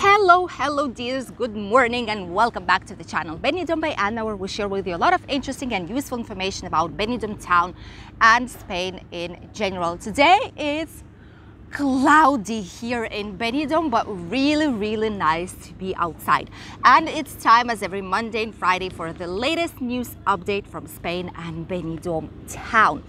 Hello, hello dears, good morning and welcome back to the channel. Benidorm by Ana where we share with you a lot of interesting and useful information about Benidorm town and Spain in general. Today it's cloudy here in Benidorm but really really nice to be outside and it's time as every Monday and Friday for the latest news update from Spain and Benidorm town.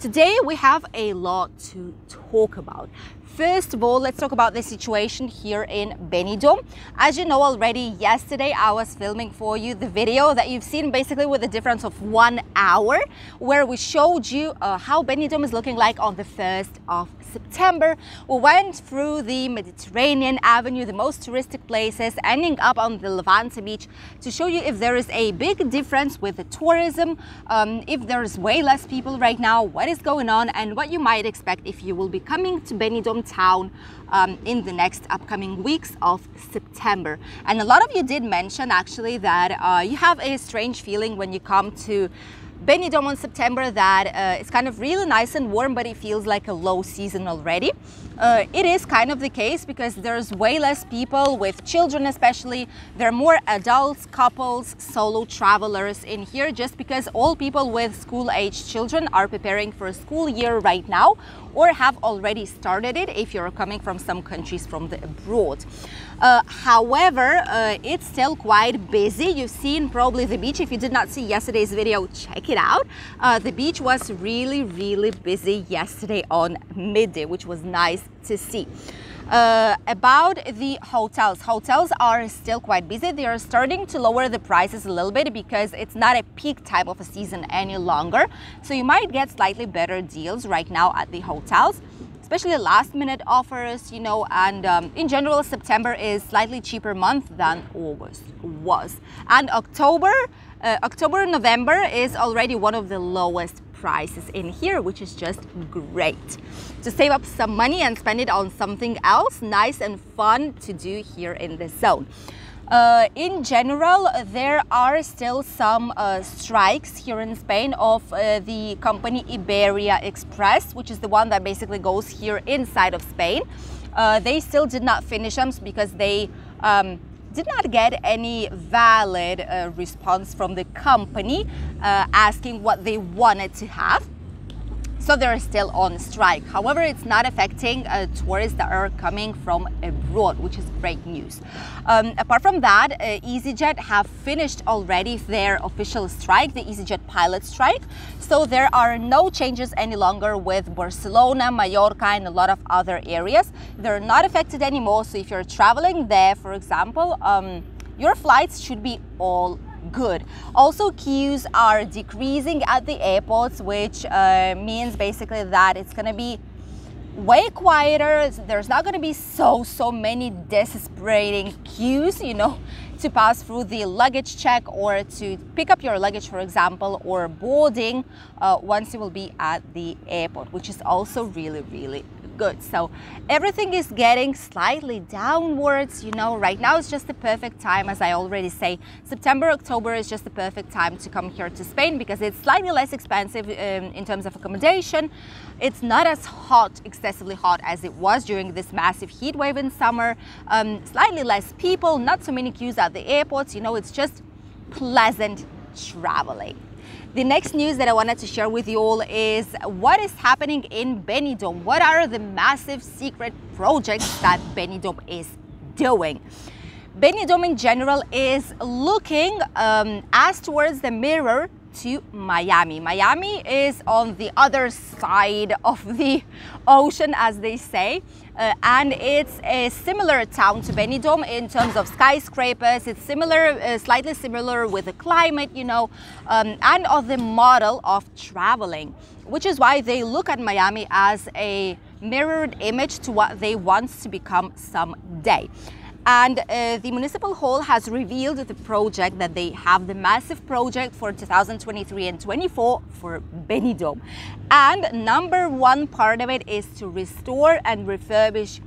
Today we have a lot to talk about. First of all, let's talk about the situation here in Benidorm. As you know already, yesterday I was filming for you the video that you've seen basically with a difference of one hour, where we showed you uh, how Benidorm is looking like on the 1st of September. We went through the Mediterranean Avenue, the most touristic places, ending up on the Levante beach to show you if there is a big difference with the tourism, um, if there's way less people right now, what is going on, and what you might expect if you will be coming to Benidorm town um, in the next upcoming weeks of September. And a lot of you did mention actually that uh, you have a strange feeling when you come to Benidorm in September that uh, it's kind of really nice and warm, but it feels like a low season already. Uh, it is kind of the case because there's way less people with children especially. There are more adults, couples, solo travelers in here just because all people with school-age children are preparing for a school year right now or have already started it if you're coming from some countries from the abroad. Uh, however, uh, it's still quite busy. You've seen probably the beach. If you did not see yesterday's video, check it out. Uh, the beach was really, really busy yesterday on midday, which was nice to see. Uh, about the hotels, hotels are still quite busy. They are starting to lower the prices a little bit because it's not a peak type of a season any longer. So you might get slightly better deals right now at the hotels especially last minute offers, you know, and um, in general, September is slightly cheaper month than August was. And October, uh, October, November is already one of the lowest prices in here, which is just great. To save up some money and spend it on something else nice and fun to do here in the zone. Uh, in general, there are still some uh, strikes here in Spain of uh, the company Iberia Express, which is the one that basically goes here inside of Spain. Uh, they still did not finish them because they um, did not get any valid uh, response from the company uh, asking what they wanted to have so they're still on strike. However, it's not affecting uh, tourists that are coming from abroad, which is great news. Um, apart from that, uh, EasyJet have finished already their official strike, the EasyJet pilot strike. So there are no changes any longer with Barcelona, Mallorca, and a lot of other areas. They're not affected anymore. So if you're traveling there, for example, um, your flights should be all good. Also, queues are decreasing at the airports, which uh, means basically that it's going to be way quieter. There's not going to be so, so many desesperating queues, you know, to pass through the luggage check or to pick up your luggage, for example, or boarding uh, once you will be at the airport, which is also really, really good. So everything is getting slightly downwards, you know, right now it's just the perfect time, as I already say, September, October is just the perfect time to come here to Spain because it's slightly less expensive um, in terms of accommodation. It's not as hot, excessively hot as it was during this massive heat wave in summer. Um, slightly less people, not so many queues at the airports, you know, it's just pleasant traveling. The next news that I wanted to share with you all is what is happening in Benidorm. What are the massive secret projects that Benidorm is doing? Benidorm in general is looking um, as towards the mirror to Miami. Miami is on the other side of the ocean, as they say, uh, and it's a similar town to Benidorm in terms of skyscrapers. It's similar, uh, slightly similar with the climate, you know, um, and of the model of traveling, which is why they look at Miami as a mirrored image to what they want to become someday. And uh, the municipal hall has revealed the project that they have the massive project for 2023 and 24 for Benidorm. And number one part of it is to restore and refurbish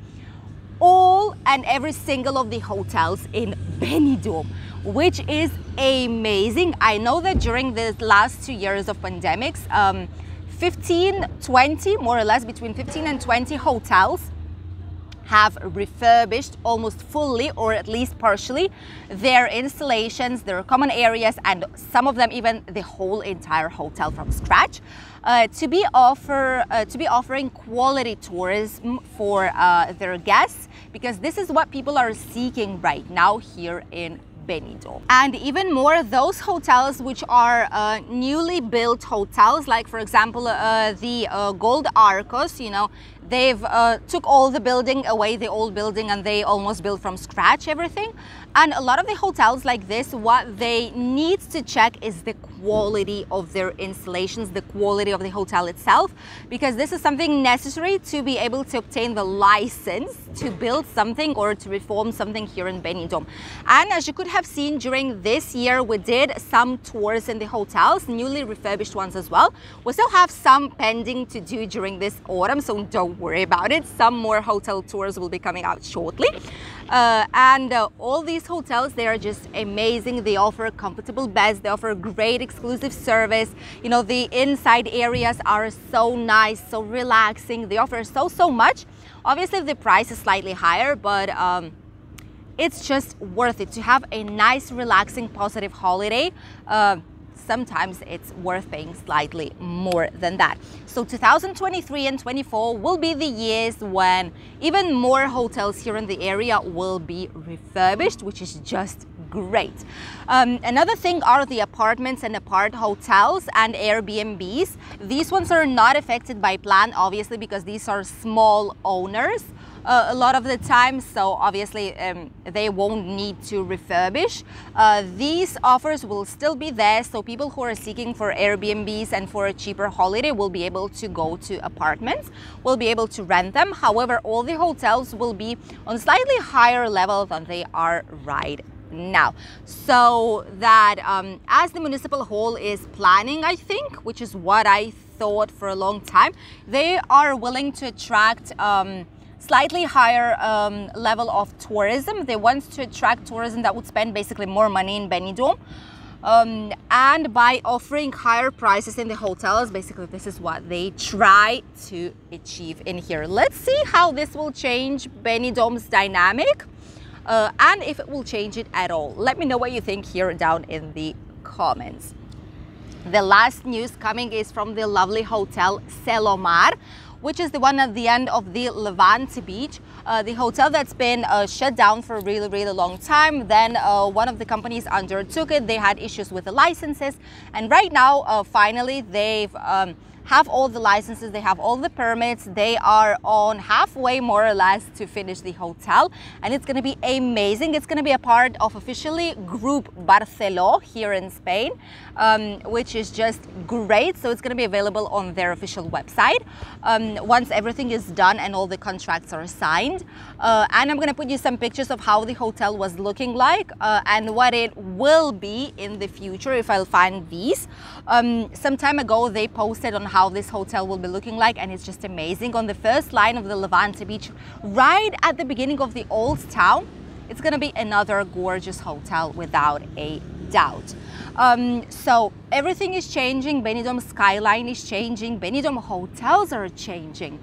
all and every single of the hotels in Benidorm, which is amazing. I know that during the last two years of pandemics, um, 15, 20, more or less between 15 and 20 hotels have refurbished almost fully or at least partially their installations, their common areas, and some of them even the whole entire hotel from scratch. Uh, to be offer uh, to be offering quality tourism for uh, their guests because this is what people are seeking right now here in Benidorm. And even more, those hotels which are uh, newly built hotels, like for example, uh, the uh, Gold Arcos, you know, they've uh, took all the building away, the old building, and they almost built from scratch everything. And a lot of the hotels like this, what they need to check is the quality of their installations, the quality of the hotel itself, because this is something necessary to be able to obtain the license to build something or to reform something here in Benidorm. And as you could have seen during this year, we did some tours in the hotels, newly refurbished ones as well. We still have some pending to do during this autumn, so don't worry about it. Some more hotel tours will be coming out shortly. Uh, and uh, all these hotels, they are just amazing. They offer comfortable beds. They offer great exclusive service. You know, the inside areas are so nice, so relaxing. They offer so, so much. Obviously, the price is slightly higher, but um, it's just worth it to have a nice, relaxing, positive holiday. Uh, sometimes it's worth paying slightly more than that. So 2023 and 24 will be the years when even more hotels here in the area will be refurbished, which is just great. Um, another thing are the apartments and apart hotels and Airbnbs. These ones are not affected by plan, obviously, because these are small owners uh, a lot of the time, so obviously um, they won't need to refurbish. Uh, these offers will still be there, so people who are seeking for Airbnbs and for a cheaper holiday will be able to go to apartments, will be able to rent them. However, all the hotels will be on slightly higher level than they are right now so that um, as the municipal hall is planning i think which is what i thought for a long time they are willing to attract um, slightly higher um, level of tourism. They want to attract tourism that would spend basically more money in Benidorm. Um, and by offering higher prices in the hotels, basically this is what they try to achieve in here. Let's see how this will change Benidorm's dynamic uh, and if it will change it at all. Let me know what you think here down in the comments. The last news coming is from the lovely hotel Selomar which is the one at the end of the Levante beach. Uh, the hotel that's been uh, shut down for a really, really long time. Then uh, one of the companies undertook it. They had issues with the licenses. And right now, uh, finally, they've um, have all the licenses, they have all the permits, they are on halfway more or less to finish the hotel and it's going to be amazing. It's going to be a part of officially Group Barceló here in Spain, um, which is just great. So it's going to be available on their official website um, once everything is done and all the contracts are signed. Uh, and I'm going to put you some pictures of how the hotel was looking like uh, and what it will be in the future if I'll find these. Um, some time ago, they posted on how this hotel will be looking like and it's just amazing. On the first line of the Levante beach, right at the beginning of the old town, it's gonna be another gorgeous hotel without a doubt. Um, so everything is changing, Benidorm skyline is changing, Benidorm hotels are changing.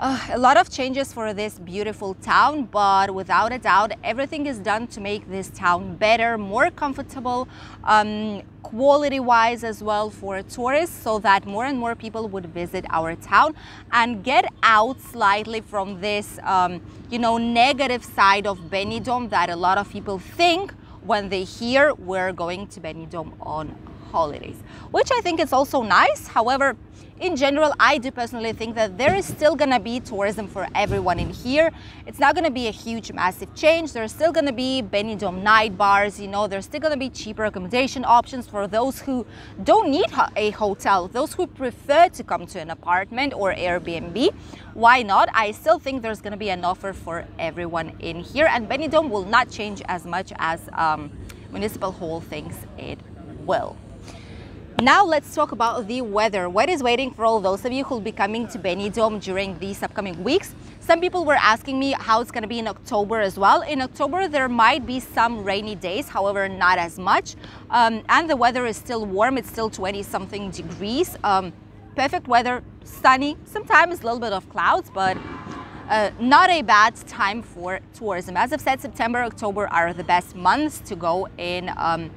Uh, a lot of changes for this beautiful town, but without a doubt, everything is done to make this town better, more comfortable, um, quality-wise as well for tourists, so that more and more people would visit our town and get out slightly from this, um, you know, negative side of Benidorm that a lot of people think when they hear we're going to Benidorm on holidays, which I think is also nice. However, in general, I do personally think that there is still going to be tourism for everyone in here. It's not going to be a huge, massive change. There's still going to be Benidorm night bars, you know, there's still going to be cheaper accommodation options for those who don't need a hotel, those who prefer to come to an apartment or Airbnb. Why not? I still think there's going to be an offer for everyone in here, and Benidorm will not change as much as um, Municipal Hall thinks it will. Now let's talk about the weather. What is waiting for all those of you who will be coming to Benidorm during these upcoming weeks? Some people were asking me how it's going to be in October as well. In October, there might be some rainy days, however, not as much. Um, and the weather is still warm. It's still 20 something degrees. Um, perfect weather, sunny, sometimes a little bit of clouds, but uh, not a bad time for tourism. As I've said, September, October are the best months to go in um,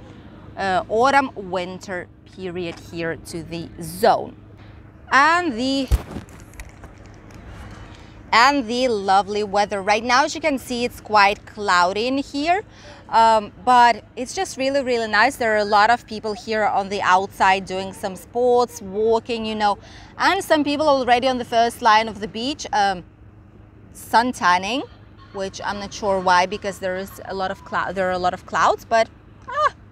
uh, autumn, winter period here to the zone. And the and the lovely weather. Right now, as you can see, it's quite cloudy in here, um, but it's just really, really nice. There are a lot of people here on the outside doing some sports, walking, you know, and some people already on the first line of the beach, um, sun tanning, which I'm not sure why, because there is a lot of cloud, there are a lot of clouds, but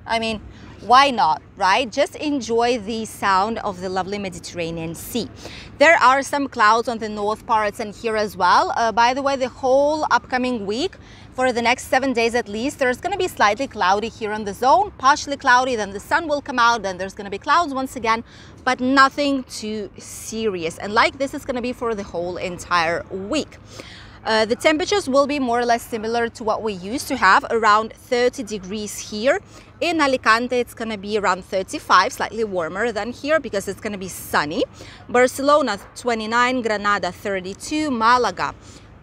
I mean, why not, right? Just enjoy the sound of the lovely Mediterranean Sea. There are some clouds on the north parts and here as well. Uh, by the way, the whole upcoming week, for the next seven days at least, there's going to be slightly cloudy here on the zone, partially cloudy, then the sun will come out, then there's going to be clouds once again, but nothing too serious. And like this is going to be for the whole entire week. Uh, the temperatures will be more or less similar to what we used to have, around 30 degrees here. In Alicante, it's going to be around 35, slightly warmer than here because it's going to be sunny. Barcelona, 29, Granada, 32, Malaga,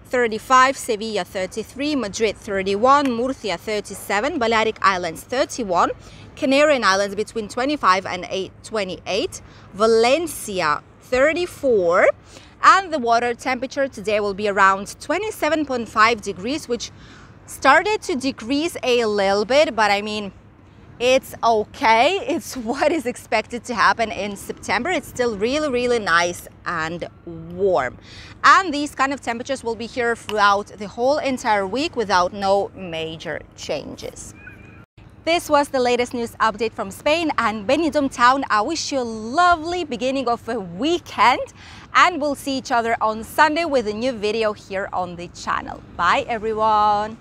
35, Sevilla 33, Madrid 31, Murcia 37, Balearic Islands 31, Canarian Islands between 25 and 8, 28, Valencia 34, and the water temperature today will be around 27.5 degrees which started to decrease a little bit but I mean it's okay. It's what is expected to happen in September. It's still really really nice and warm. And these kind of temperatures will be here throughout the whole entire week without no major changes. This was the latest news update from Spain and Benidorm town. I wish you a lovely beginning of a weekend and we'll see each other on Sunday with a new video here on the channel. Bye everyone!